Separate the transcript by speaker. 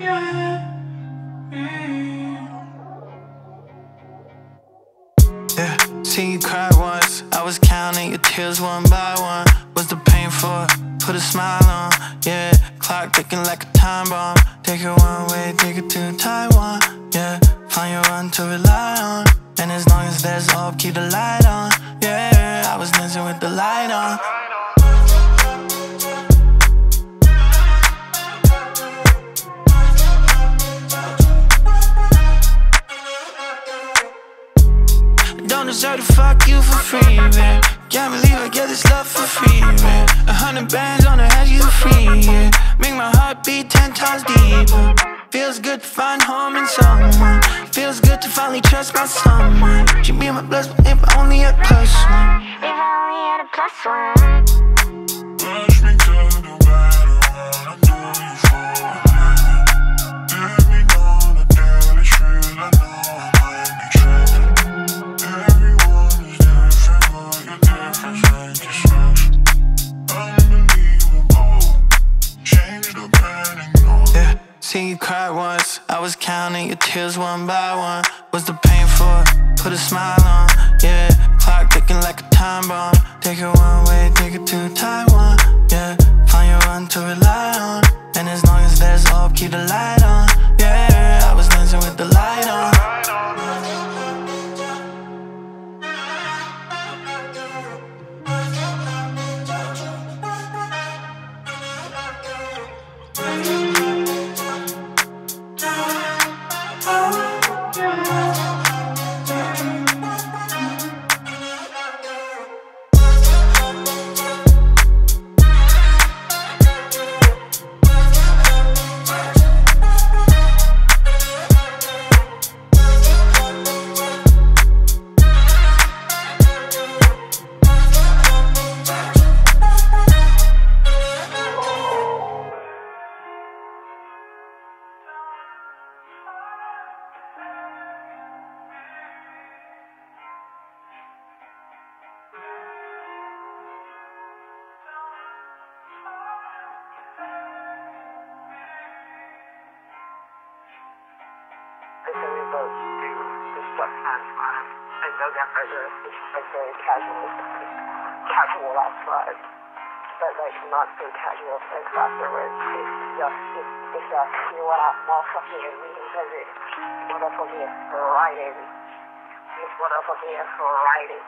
Speaker 1: Yeah. See you cry once. I was counting your tears one by one. What's the pain for? Put a smile on. Yeah, clock ticking like a time bomb. Take it one way, take it to Taiwan. Yeah, find your one to rely on. And as long as there's hope, keep the light on. Yeah, I was dancing with the light on. Deserve to fuck you for free, man. Can't believe I get this love for free, man. A hundred bands on the head, you free, yeah. Make my heart beat ten times deeper. Feels good to find home in someone. Feels good to finally trust my someone. She be my but if I only had plus one.
Speaker 2: If I only had a plus one.
Speaker 1: Seen you cry once. I was counting your tears one by one. What's the pain for? Put a smile on, yeah. Clock ticking like a time bomb. Take it one way, take it two Taiwan,
Speaker 3: We both do this stuff as fun. I know that measure is like very casual, casual outside, but like not so casual sex afterwards. It's just, it's, it's you know what, I'm motherfucking meeting every motherfucking Friday. This motherfucking Friday.